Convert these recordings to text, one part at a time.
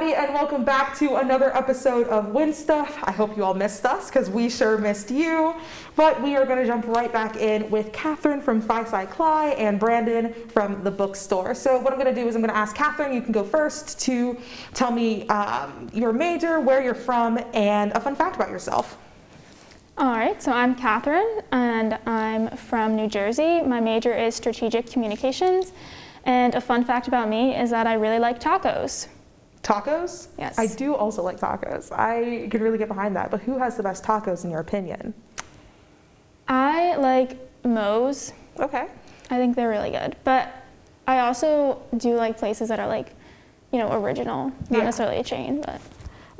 everybody, and welcome back to another episode of Win Stuff. I hope you all missed us because we sure missed you. But we are going to jump right back in with Catherine from Phi Psi Cli and Brandon from the bookstore. So, what I'm going to do is I'm going to ask Catherine, you can go first, to tell me um, your major, where you're from, and a fun fact about yourself. All right, so I'm Catherine, and I'm from New Jersey. My major is strategic communications. And a fun fact about me is that I really like tacos. Tacos? Yes. I do also like tacos. I could really get behind that. But who has the best tacos in your opinion? I like Moe's. Okay. I think they're really good. But I also do like places that are like, you know, original, not Yeah. necessarily a chain, but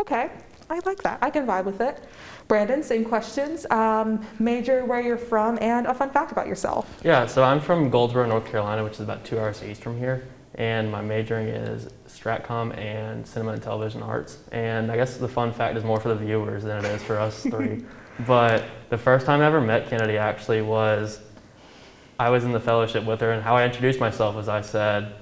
Okay. I like that. I can vibe with it. Brandon, same questions. Um, major, where you're from, and a fun fact about yourself. Yeah, so I'm from Goldsboro, North Carolina, which is about two hours east from here. And my majoring is Stratcom and Cinema and Television Arts. And I guess the fun fact is more for the viewers than it is for us three. But the first time I ever met Kennedy actually was I was in the fellowship with her, and how I introduced myself was I said,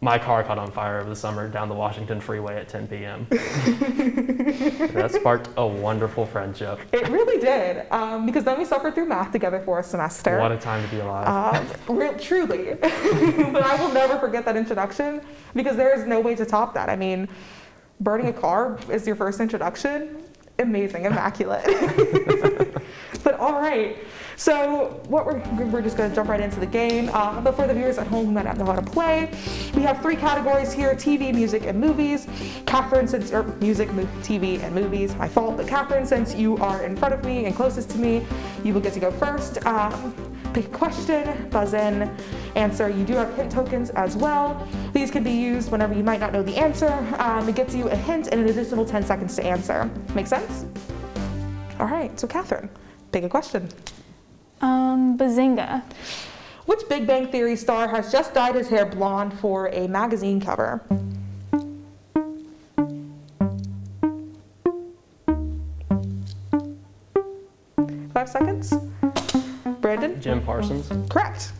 my car caught on fire over the summer down the Washington Freeway at 10 p.m. that sparked a wonderful friendship. It really did, um, because then we suffered through math together for a semester. What a time to be alive. Um, real, truly. but I will never forget that introduction because there is no way to top that. I mean, burning a car is your first introduction. Amazing, immaculate. all right. So what we're, we're just going to jump right into the game. Uh, but for the viewers at home who might not know how to play, we have three categories here: TV, music, and movies. Catherine, since or music, TV, and movies. My fault, but Catherine, since you are in front of me and closest to me, you will get to go first. Um, pick a question, buzz in, answer. You do have hint tokens as well. These can be used whenever you might not know the answer. Um, it gets you a hint and an additional 10 seconds to answer. Make sense? All right, so Catherine, pick a question. um, Bazinga. Which Big Bang Theory star has just dyed his hair blonde for a magazine cover? Five seconds. Brandon? Jim Parsons. Correct.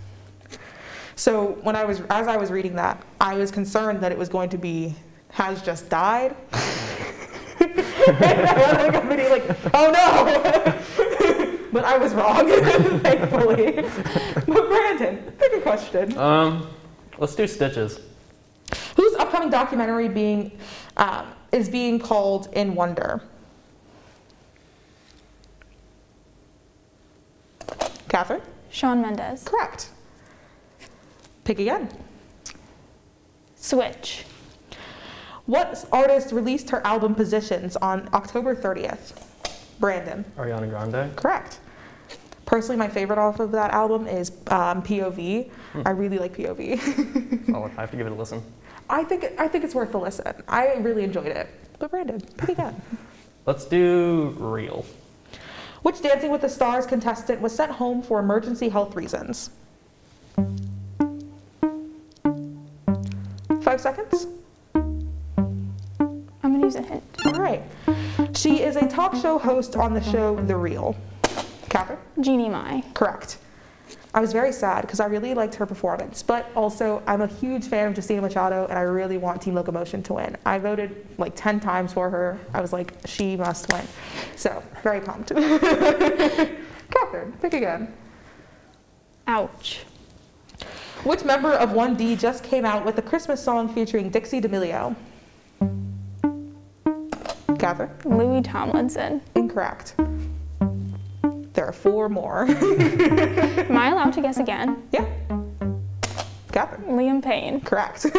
So when I was, as I was reading that, I was concerned that it was going to be has just died. and I was like, like, oh no! but I was wrong, thankfully. but Brandon, pick a question. Um, let's do Stitches. Whose upcoming documentary being um, is being called In Wonder? Catherine? Shawn Mendes. Correct. Pick again. Switch. What artist released her album Positions on October 30th? Brandon. Ariana Grande. Correct. Personally, my favorite off of that album is um, POV. I really like POV. Oh, I have to give it a listen. I think I think it's worth a listen. I really enjoyed it. But Brandon, pretty good. Let's do Real. Which Dancing with the Stars contestant was sent home for emergency health reasons? Five seconds. I'm gonna use a hint. All right. She is a talk show host on the show The Real. Catherine? Jeannie Mai. Correct. I was very sad because I really liked her performance, but also I'm a huge fan of Justina Machado and I really want Team Locomotion to win. I voted like 10 times for her. I was like, she must win. So, very pumped. Catherine, pick again. Ouch. Which member of 1D just came out with a Christmas song featuring Dixie D'Amelio? Catherine? Louis Tomlinson. Incorrect. There are four more. Am I allowed to guess again? yeah. Catherine? Liam Payne. Correct.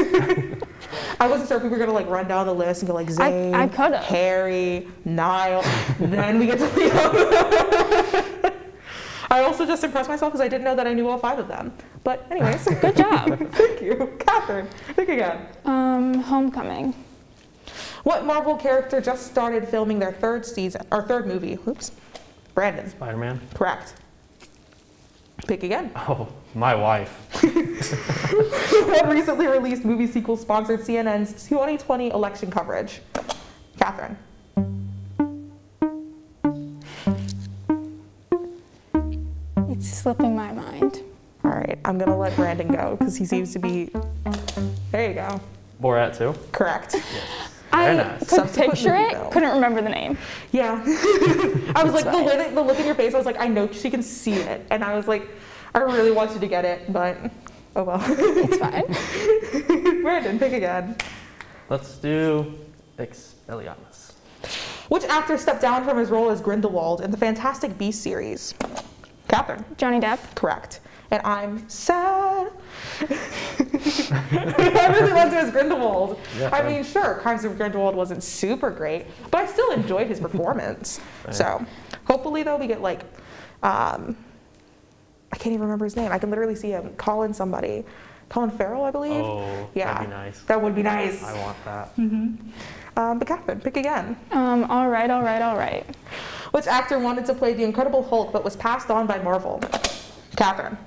I wasn't sure if we were gonna like run down the list and go like Zayn, I could've. Harry, Niall, then we get to Leo. I also just impressed myself because I didn't know that I knew all five of them. But anyways, Good job. thank you, Catherine. Think again. Um, Homecoming. What Marvel character just started filming their third season or third movie? Oops, Brandon. Spider Man. Correct. Pick again. Oh, my wife. what recently released movie sequel sponsored CNN's 2020 election coverage? Catherine. It's slipping my mind. All right, I'm gonna let Brandon go because he seems to be. There you go. Borat too. Correct. I I nice. could Subsequent picture movie it, film. couldn't remember the name. Yeah. I was like, the, way that, the look in your face, I was like, I know she can see it. And I was like, I really want you to get it, but oh well. It's fine. Brandon, pick again. Let's do Expelliarmus. Which actor stepped down from his role as Grindelwald in the Fantastic Beasts series? Catherine. Johnny Depp. Correct. And I'm sad. I really loved him as Grindelwald. Yeah, I fine. mean, sure, Crimes of Grindelwald wasn't super great, but I still enjoyed his performance. Right. So hopefully, though, we get like, um, I can't even remember his name. I can literally see him calling somebody. Colin Farrell, I believe. Oh, yeah. that'd be nice. That would be nice. I want that. Um, but Catherine, pick again. Um, all right, all right, all right. Which actor wanted to play the Incredible Hulk but was passed on by Marvel? Catherine.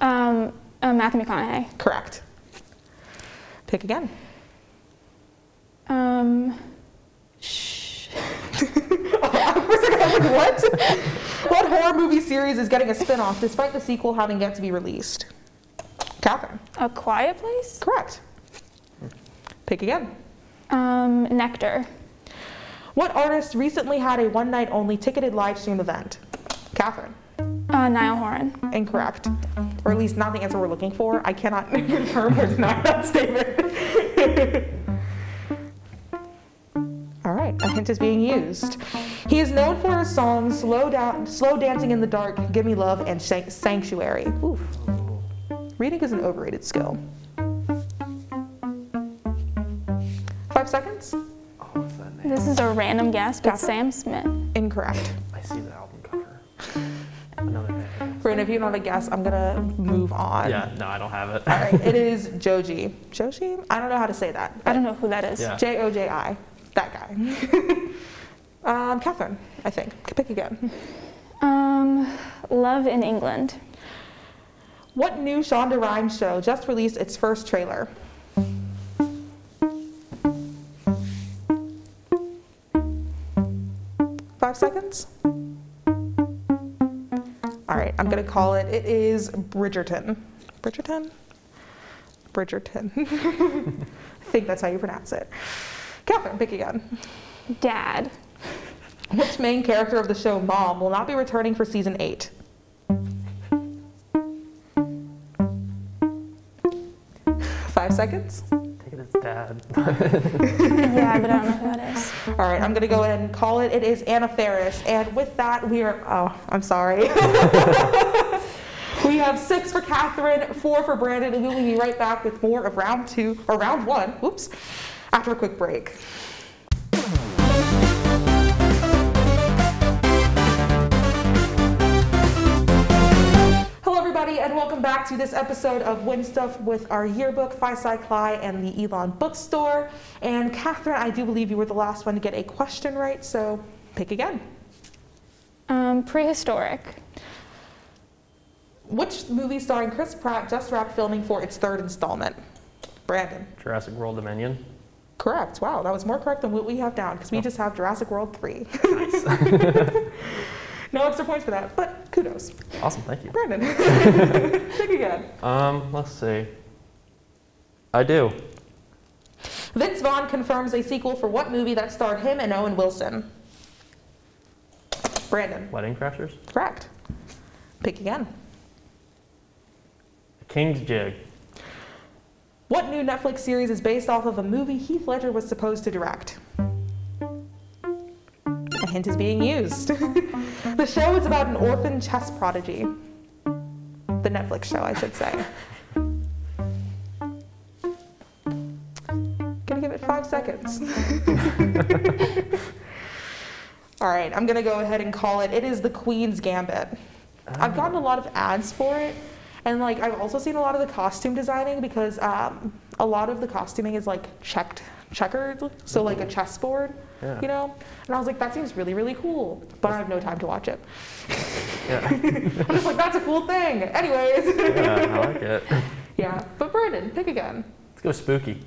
Um, uh, Matthew McConaughey. Correct. Pick again. Um, shh. For I was like, what? what horror movie series is getting a spin-off despite the sequel having yet to be released? Catherine. A Quiet Place. Correct. Pick again. Um, Nectar. What artist recently had a one-night only ticketed live stream event? Catherine. Uh, Niall Horan. Incorrect. Or at least not the answer we're looking for. I cannot confirm or deny that statement. All right, a hint is being used. He is known for his songs "Slow Down," "Slow Dancing in the Dark," "Give Me Love," and San- "Sanctuary." Oof. Reading is an overrated skill. Five seconds. Oh, what's that name? This is a random guess, but Catherine? Sam Smith. Incorrect. Day. Brandon, if you don't have a guess, I'm gonna move on. Yeah, no, I don't have it. All right, it is Joji. Joji? I don't know how to say that. I don't know who that is. Yeah. J O J I. That guy. um, Catherine, I think. Pick again. Um, Love in England. What new Shonda Rhimes show just released its first trailer? Five seconds? All right, I'm gonna call it. It is Bridgerton. Bridgerton? Bridgerton. I think that's how you pronounce it. Catherine, pick again. Dad. Which main character of the show Mom will not be returning for season eight? Five seconds. Take it dad. yeah, but I don't know who that is. All right, I'm gonna go ahead and call it. It is Anna Faris, and with that, we are. Oh, I'm sorry. we have six for Catherine, four for Brandon, and we will be right back with more of round two or round one. Whoops. After a quick break. Welcome back to this episode of Win Stuff with our yearbook, Phi Cli, and the Elon Bookstore. And Catherine, I do believe you were the last one to get a question right, so pick again. Um, prehistoric. Which movie starring Chris Pratt just wrapped filming for its third installment? Brandon. Jurassic World Dominion. Correct. Wow, that was more correct than what we have down because we just have Jurassic World 3. Nice. no extra points for that, but kudos. awesome, thank you. Brandon, pick again. Um, let's see. I do. Vince Vaughn confirms a sequel for what movie that starred him and Owen Wilson? Brandon. Wedding Crashers. Correct. Pick again. The King's Jig. What new Netflix series is based off of a movie Heath Ledger was supposed to direct? A hint is being used. the show is about an orphan chess prodigy. The Netflix show, I should say. Gonna give it five seconds. All right, I'm gonna go ahead and call it. It is the Queen's Gambit. I've gotten a lot of ads for it, and like I've also seen a lot of the costume designing because um, a lot of the costuming is like checked, checkered, so like a chessboard, Yeah. you know. And I was like, that seems really, really cool, but I have no time to watch it. Yeah. I'm just like, that's a cool thing. Anyways, yeah, I like it. yeah. But Brandon, pick again. Let's go spooky.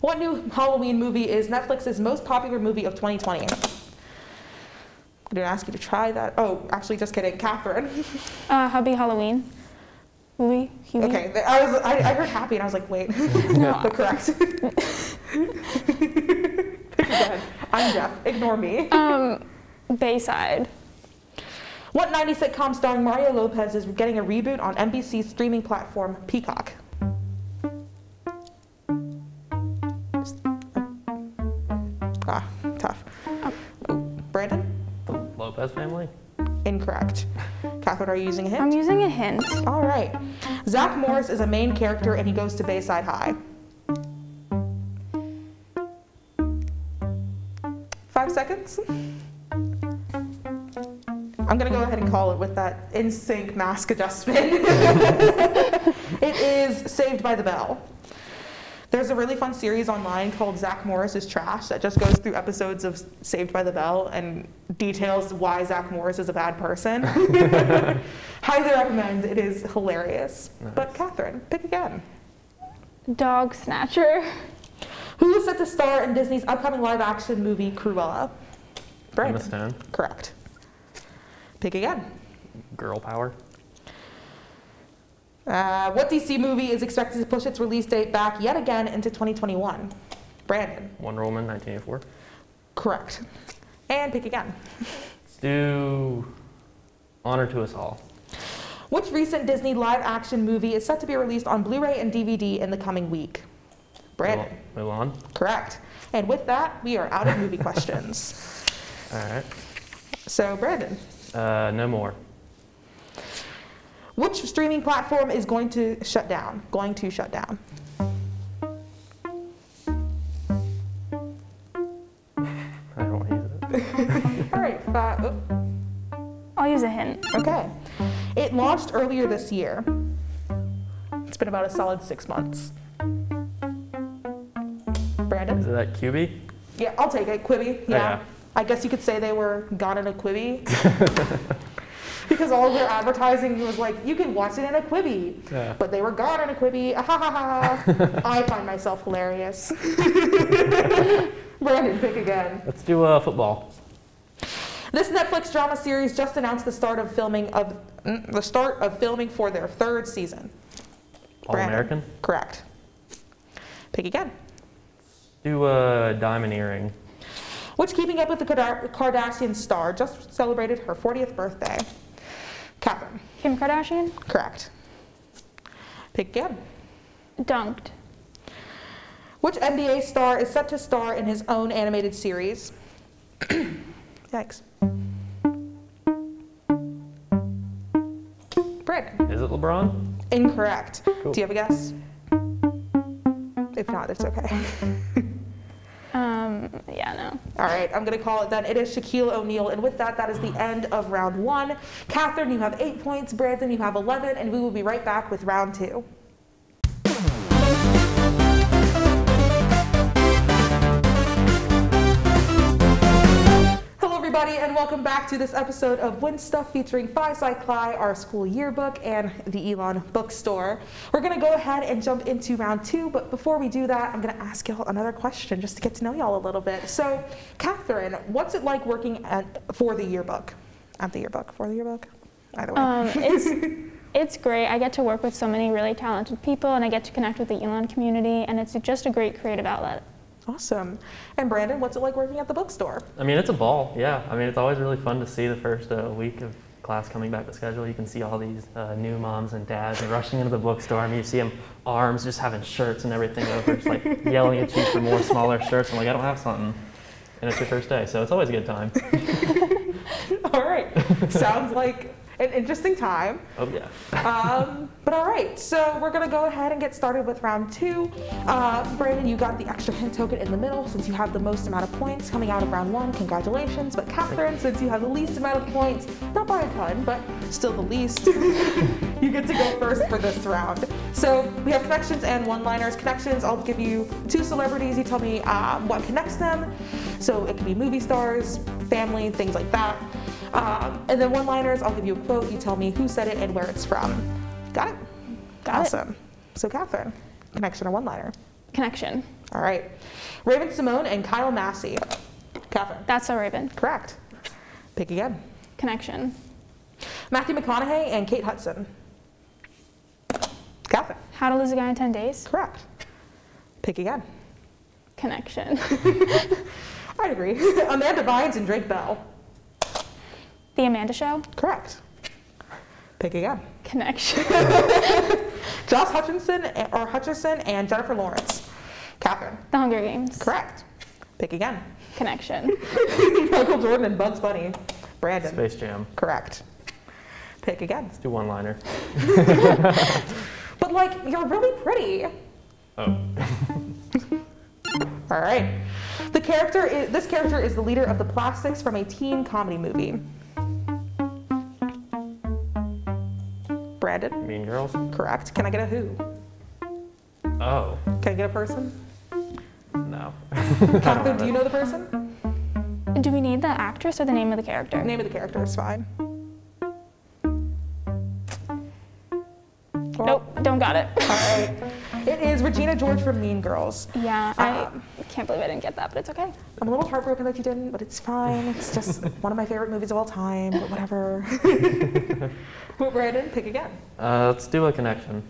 What new Halloween movie is Netflix's most popular movie of 2020? I'm gonna ask you to try that. Oh, actually, just kidding, Catherine. Uh, Hubie Halloween. Louis. Huey. Okay, I was I, I heard happy and I was like, wait, No. but correct. again. I'm deaf. Ignore me. Um, Bayside. What 90s sitcom starring Mario Lopez is getting a reboot on NBC's streaming platform Peacock? Ah, tough. Oh, Brandon? The Lopez family? Incorrect. Catherine, are you using a I'm using a hint. All right. Zach Morris is a main character and he goes to Bayside High. Five seconds. I'm gonna go ahead and call it with that in sync mask adjustment. it is Saved by the Bell. There's a really fun series online called Zach Morris is Trash that just goes through episodes of Saved by the Bell and details why Zach Morris is a bad person. Highly recommend. It is hilarious. But Catherine, pick again. Dog Snatcher. Who is set to star in Disney's upcoming live-action movie Cruella? Emma Stone. Correct. Pick again. Girl power. Uh, what DC movie is expected to push its release date back yet again into 2021? Brandon. Wonder Woman 1984. Correct. And pick again. Let's do Honor to Us All. Which recent Disney live-action movie is set to be released on Blu-ray and DVD in the coming week? Brandon. Mulan. Correct. And with that, we are out of movie questions. All right. So, Brandon, Uh, no more. Which streaming platform is going to shut down? Going to shut down. I don't want to use it. All right. Uh, oh, I'll use a hint. okay. It launched earlier this year. It's been about a solid six months. Brandon? Is it that Quibi? Yeah, I'll take it. Quibi. Yeah. yeah. I guess you could say they were gone in a Quibi. because all of their advertising was like, you can watch it in a Quibi. Yeah. But they were gone in a Quibi. Ah, ha, ha, ha. I find myself hilarious. Brandon, pick again. Let's do uh, football. This Netflix drama series just announced the start of filming of mm, the start of filming for their third season. All Brandon. American. Correct. Pick again. Do uh, Diamond Earring. Which Keeping Up with the Kardashians star just celebrated her 40th birthday? Catherine. Kim Kardashian. Correct. Pick again. Dunked. Which NBA star is set to star in his own animated series? Yikes. Brandon. Is it LeBron? Incorrect. Cool. Do you have a guess? If not, it's okay. Um, yeah, no. All right, I'm going to call it then. It is Shaquille O'Neal. And with that, that is the end of round one. Catherine, you have eight points. Brandon, you have 11. And we will be right back with round two. Everybody, and welcome back to this episode of Win Stuff featuring Phi Psi Cli, our school yearbook, and the Elon Bookstore. We're going to go ahead and jump into round two, but before we do that, I'm going to ask y'all another question just to get to know y'all a little bit. So, Catherine, what's it like working at, for the yearbook? At the yearbook, for the yearbook? Either way. Um, it's it's great. I get to work with so many really talented people, and I get to connect with the Elon community, and it's just a great creative outlet. Awesome. And Brandon, what's it like working at the bookstore? I mean, it's a ball. Yeah. I mean, it's always really fun to see the first uh, week of class coming back to schedule. You can see all these uh, new moms and dads rushing into the bookstore. I mean, you see them arms just having shirts and everything over, just like yelling at you for more smaller shirts. I'm like, I don't have something. And it's your first day, so it's always a good time. All right. Sounds like an interesting time. Oh yeah. um, but all right, so we're gonna go ahead and get started with round two. Uh, Brandon, you got the extra hint token in the middle since you have the most amount of points coming out of round one. Congratulations. But Catherine, since you have the least amount of points, not by a ton, but still the least, you get to go first for this round. So we have connections and one-liners. Connections, I'll give you two celebrities. You tell me um, what connects them. So it could be movie stars, family, things like that. Um, and then one-liners, I'll give you a quote. You tell me who said it and where it's from. Got it? Got it. awesome. So Catherine, connection or one-liner. Connection. All right. Raven-Symoné and Kyle Massey. Catherine, That's so Raven. correct. Pick again. Connection. Matthew McConaughey and Kate Hudson. Catherine, How to lose a guy in 10 days. correct. Pick again. Connection. I'd agree. Amanda Bynes and Drake Bell. The Amanda Show. Correct. Pick again. Connection. Josh Hutchinson eh, or Hutcherson and Jennifer Lawrence. Catherine. The Hunger Games. Correct. Pick again. Connection. Michael Jordan and Bugs Bunny. Brandon. Space Jam. Correct. Pick again. Let's do one liner. But like, you're really pretty. Oh. All right. The character is this character is the leader of the Plastics from a teen comedy movie. Brandon. Mean Girls. Correct. Can I get a who? Oh. Can I get a person? No. Catherine, do you know the person? Do we need the actress or the name of the character? Name of the character is fine. Well, Nope, don't got it. All right. It is Regina George from Mean Girls. Yeah, I Um, can't believe I didn't get that, but it's okay. I'm a little heartbroken that you didn't, but it's fine. It's just one of my favorite movies of all time, but whatever. well, Brandon, pick again. Uh, let's do a connection.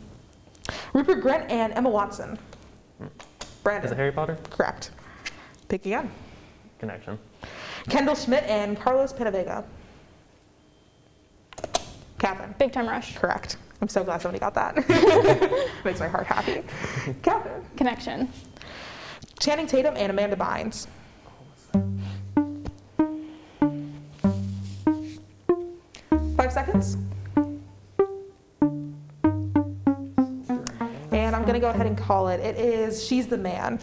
Rupert Grint and Emma Watson. Is it Harry Potter? correct. Pick again. Connection. Kendall Schmidt and Carlos PenaVega. Catherine, Big Time Rush. correct. I'm so glad somebody got that. Makes my heart happy. Catherine, Connection. Channing Tatum and Amanda Bynes. Five seconds. And I'm going to go ahead and call it. It is She's the Man.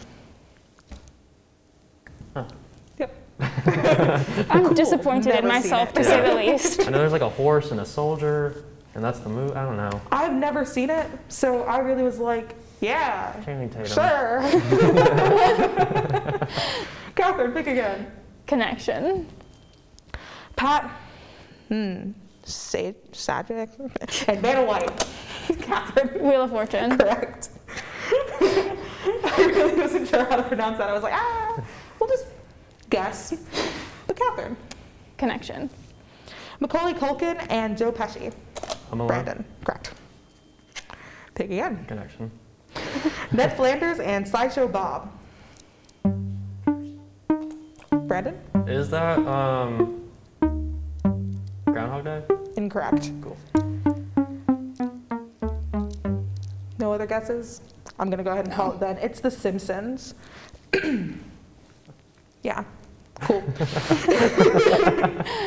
Huh. Yep. I'm Cool. disappointed Never in myself, it. to say the least. I know there's like a horse and a soldier, and that's the move. I don't know. I've never seen it, so I really was like, yeah, Channing Tatum. sure. Catherine, pick again. Connection. Pat, hmm, Sage, Sadric, and Vanna White. Catherine, Wheel of Fortune. correct. I really wasn't sure how to pronounce that. I was like, ah, we'll just guess. But Catherine, Connection. Macaulay Culkin and Joe Pesci. Brandon, correct. Pick again. Connection. Ned Flanders and Sideshow Bob. Brandon, Is that um Groundhog Day? incorrect. Cool. No other guesses? I'm gonna go ahead and call it then. It's The Simpsons. yeah, cool.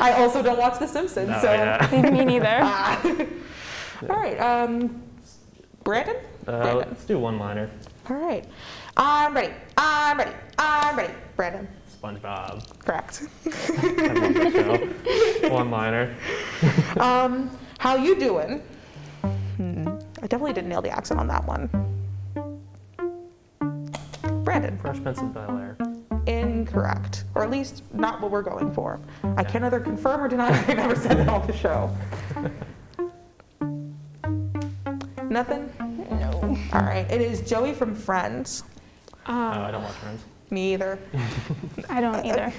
I also don't watch The Simpsons, No, so. yeah. Me neither. Ah. All right, um, Brandon? Uh, Brandon. let's do one liner. All right. I'm ready. I'm ready. I'm ready. Brandon, SpongeBob. correct. I love show. One liner. Um, how you doing? Hmm, I definitely didn't nail the accent on that one. Brandon, Fresh Prince of Bel Air. Incorrect, or at least not what we're going for. I can either confirm or deny I never said that on the show. Nothing. No. All right. It is Joey from Friends. Oh, I Uh, don't watch Friends. Me either. I don't either.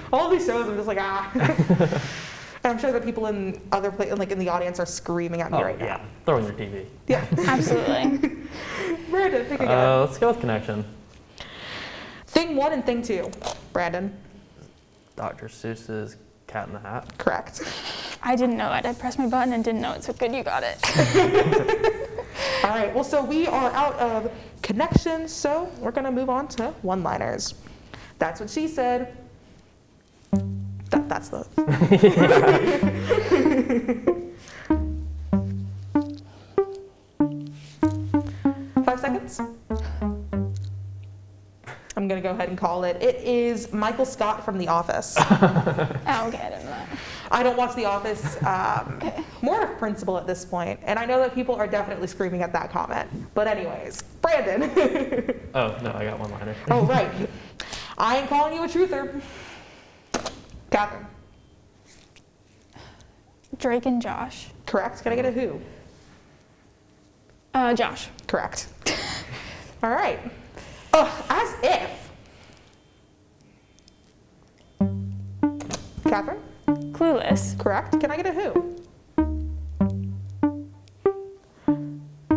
All these shows, I'm just like ah. and I'm sure that people in other pla- like in the audience are screaming at me Oh, right yeah. now. Throw in your TV. Yeah. Absolutely. Brandon, pick again. Uh, let's go with Connection. Thing one and thing two. Brandon, Dr. Seuss's Cat in the Hat. correct. I didn't know it. I pressed my button and didn't know it, so good you got it. All right, well, so we are out of connections, so we're gonna move on to one-liners. That's what she said. That, that's the. I'm gonna go ahead and call it. It is Michael Scott from The Office. Oh, okay, I didn't know that. I don't watch The Office. Um, more of principle at this point. point, and I know that people are definitely screaming at that comment. But anyways, Brandon. Oh, no, I got one liner. oh right, I ain't calling you a truther. Catherine, Drake and Josh. correct? Can I get a who? Uh, Josh. Correct. All right. Oh, as if. Catherine, Clueless. correct? Can I get a who?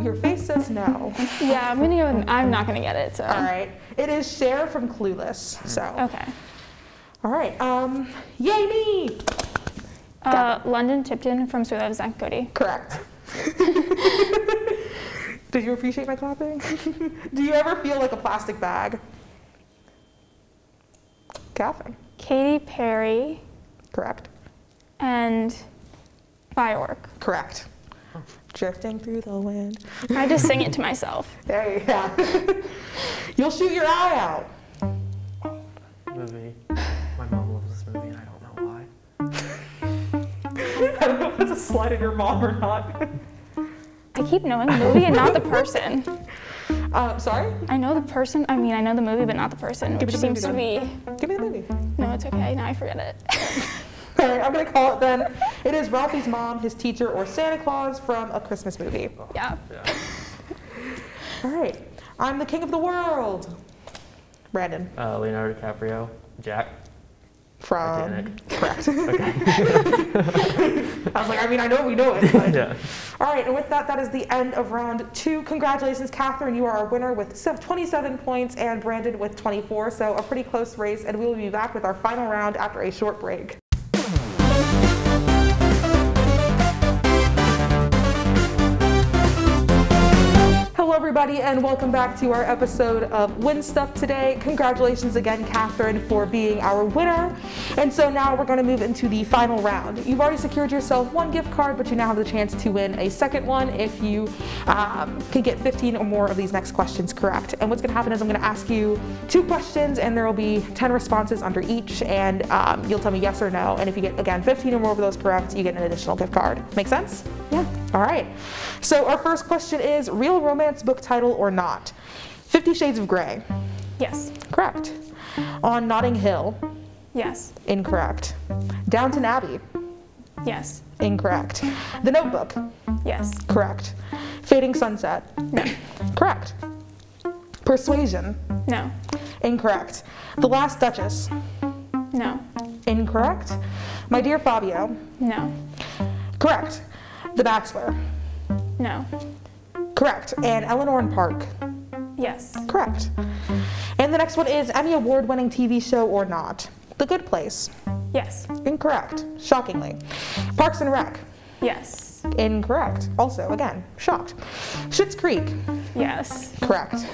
Your face says no. Yeah, I'm gonna go. With, I'm not gonna get it. So. All right. It is Cher from Clueless. So. Okay. All right. Um, yay me! Uh, London Tipton from Sweet Love Zach Cody. Correct. Did you appreciate my clapping? Do you ever feel like a plastic bag? Catherine. Katy Perry Correct. and Firework. Correct. Drifting through the wind. I just sing it to myself. There you go. You'll shoot your eye out. Movie. My mom loves this movie, and I don't know why. I don't know if it's a slight at your mom or not. I keep knowing the movie and not the person. Uh, sorry? I know the person. I mean, I know the movie, but not the person, Give which the seems to be. movie Give me the movie. No, it's okay. Now I forget it. All right, I'm gonna call it then. It is Ralphie's mom, his teacher, or Santa Claus from a Christmas movie. yeah. Yeah. All right. I'm the king of the world. Brandon. Uh, Leonardo DiCaprio. Jack. From. Titanic. Correct. Okay. I was like, I mean, I know we know it. But. yeah. All right, and with that, that is the end of round two. Congratulations, Catherine. You are our winner with 27 points and Brandon with 24. So a pretty close race, and we will be back with our final round after a short break. Everybody, and welcome back to our episode of Win Stuff today. Congratulations again, Catherine, for being our winner. And so now we're going to move into the final round. You've already secured yourself one gift card, but you now have the chance to win a second one if you um, can get 15 or more of these next questions correct. And what's going to happen is I'm going to ask you two questions, and there will be 10 responses under each, and um, you'll tell me yes or no. And if you get, again, 15 or more of those correct, you get an additional gift card. Make sense? Yeah. All right. So our first question is real romance book title or not? Fifty Shades of Grey. Yes. Correct. On Notting Hill. Yes. Incorrect. Downton Abbey. Yes. Incorrect. The Notebook. Yes. Correct. Fading Sunset. No. Correct. Persuasion. No. Incorrect. The Last Duchess. No. Incorrect. My Dear Fabio. No. Correct. The Bachelor. No. Correct. And Eleanor and Park. Yes. Correct. And the next one is Emmy Award winning TV show or not? The Good Place. Yes. Incorrect. Shockingly. Parks and Rec. Yes. Incorrect. Also, again, shocked. Schitt's Creek. Yes. Correct.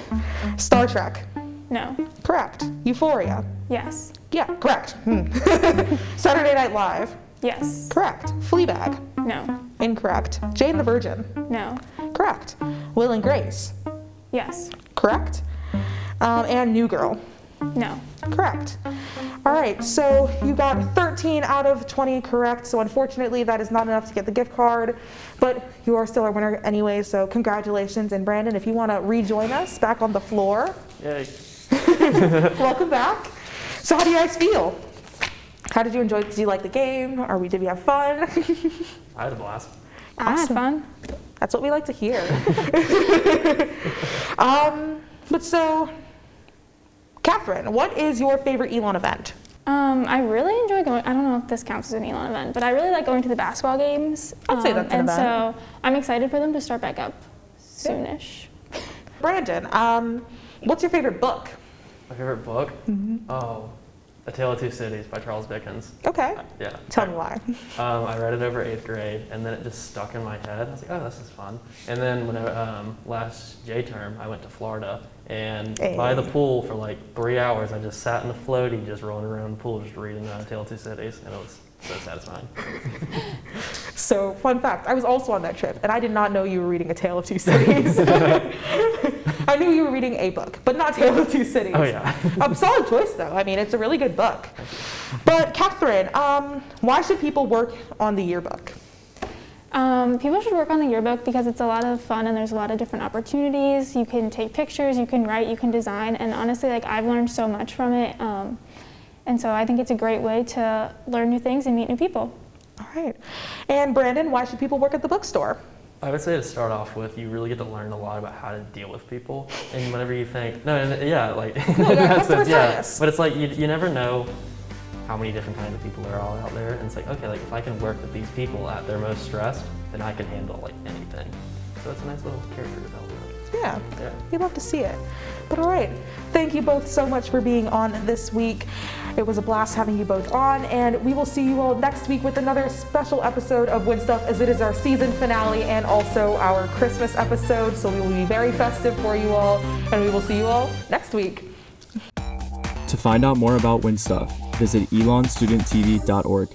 Star Trek. No. Correct. Euphoria. Yes. Yeah, correct. Hmm. Saturday Night Live. Yes. Correct. Fleabag. No. Incorrect. Jane the Virgin. No. Correct. Will and Grace. Yes. Correct. Um, and New Girl. No. Correct. All right, so you got 13 out of 20 correct. So unfortunately, that is not enough to get the gift card, but you are still our winner anyway. So congratulations. And Brandon, if you want to rejoin us back on the floor, Yay. welcome back. So how do you guys feel? How did you enjoy? Did you like the game? Or we did we have fun? I had a blast. I had fun. That's what we like to hear. um, but so, Catherine, what is your favorite Elon event? Um, I really enjoy going. I don't know if this counts as an Elon event, but I really like going to the basketball games. I'd say Um, that's an and event. so I'm excited for them to start back up soonish. Brandon, um, what's your favorite book? My favorite book? Oh, A Tale of Two Cities by Charles Dickens. Okay. Yeah. Tell me why. Um, I read it over eighth grade, and then it just stuck in my head. I was like, oh, this is fun. And then when I, um, last J term, I went to Florida, and by the pool for like three hours, I just sat in the floaty, just rolling around the pool, just reading uh, Tale of Two Cities, and it was so satisfying. So, fun fact, I was also on that trip, and I did not know you were reading A Tale of Two Cities. I knew you were reading a book, but not Tale of Two Cities. Oh yeah. um, solid choice, though. I mean, it's a really good book. But, Catherine, um, why should people work on the yearbook? Um, people should work on the yearbook because it's a lot of fun and there's a lot of different opportunities. You can take pictures, you can write, you can design, and honestly, like I've learned so much from it. Um, and so I think it's a great way to learn new things and meet new people. All right. And, Brandon, why should people work at the bookstore? I would say to start off with, you really get to learn a lot about how to deal with people. And whenever you think, no, and- yeah, like, oh in yeah, sense, yeah. But it's like, you, you never know how many different kinds of people are all out there. And it's like, okay, like if I can work with these people at their most stressed, then I can handle like anything. So it's a nice little character development. Yeah. Yeah. We'd love to see it. But all right. Thank you both so much for being on this week. It was a blast having you both on, and we will see you all next week with another special episode of Win Stuff as it is our season finale and also our Christmas episode. So we will be very festive for you all, and we will see you all next week. To find out more about WinStuff, visit elonstudenttv.org.